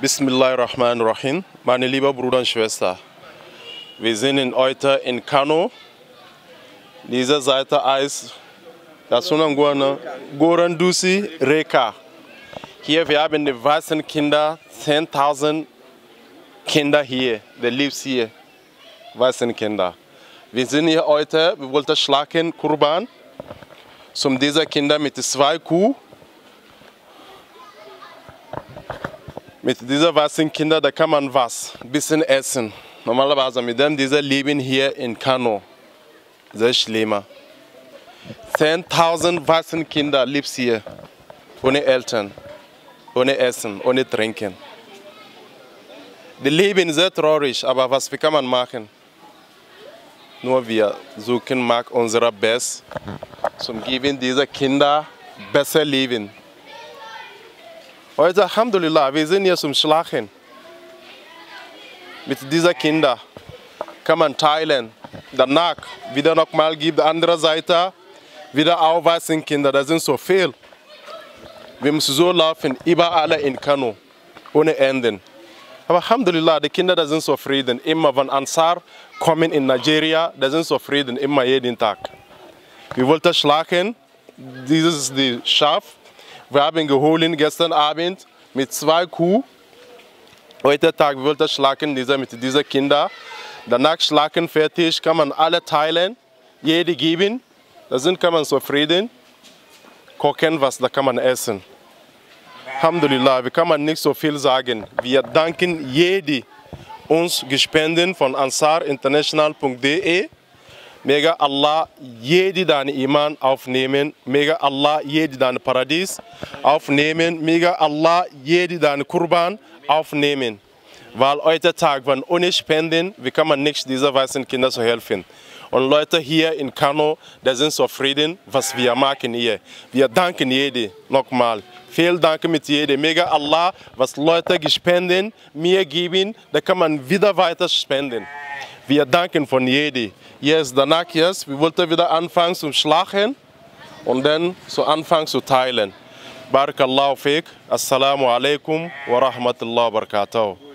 Bismillahirrahmanirrahim, meine liebe Bruder und Schwester. Wir sind heute in Kano. Diese Seite heißt das Gorandusi Reka. Hier wir haben die weißen Kinder, 10.000 Kinder hier, die leben hier, weißen Kinder. Wir sind hier heute, wir wollten schlagen Kurban, zum diese Kinder mit zwei Kuh Mit diesen weißen Kindern, da kann man was, ein bisschen essen. Normalerweise mit dem, diese leben hier in Kano. Sehr schlimmer. 10.000 weißen Kinder leben hier, ohne Eltern, ohne Essen, ohne Trinken. Die leben sehr traurig, aber was kann man machen? Nur wir suchen mag unser Bestes, zum geben diese Kinder besser Leben. Heute, Alhamdulillah, wir sind hier zum Schlagen. Mit diesen Kindern kann man teilen. Danach wieder nochmal gibt andere Seite, wieder auch weißen Kinder, das sind so viel. Wir müssen so laufen, überall in Kanu, ohne Enden. Aber Alhamdulillah, die Kinder die sind zufrieden. Immer wenn Ansar kommen in Nigeria, die sind zufrieden, immer jeden Tag. Wir wollten schlagen, dieses die Schaf. Wir haben geholt gestern Abend mit zwei Kuh. Heute Tag wir wollten schlagen diese, mit diesen Kindern. Danach schlagen fertig, kann man alle teilen, jede geben. Da sind kann man zufrieden. Kochen, was da kann man essen. Alhamdulillah, wir kann man nicht so viel sagen. Wir danken jede uns Gespenden von ansarinternational.de. Mega Allah jede deine Iman aufnehmen. Mega Allah jede deine Paradies aufnehmen. Mega Allah jede deine Kurban aufnehmen. Weil heute Tag, wenn ohne Spenden, wie kann man nicht dieser weißen Kinder so helfen? Und Leute hier in Kano, die sind zufrieden, was wir machen hier. Wir danken jedem nochmal. Vielen Dank mit jedem. Mega Allah, was Leute gespenden, mir geben, da kann man wieder weiter spenden. Wir danken von jedem. Jetzt, danach jetzt, wir wollten wieder anfangen zu schlagen und dann zu anfangen zu teilen. Barakallahu fiqh. Assalamu alaikum wa rahmatullahi wa barakatuh.